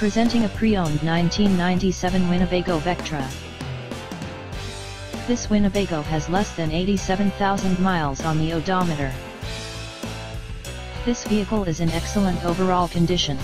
Presenting a pre-owned 1997 Winnebago Vectra. This Winnebago has less than 87,000 miles on the odometer. This vehicle is in excellent overall condition.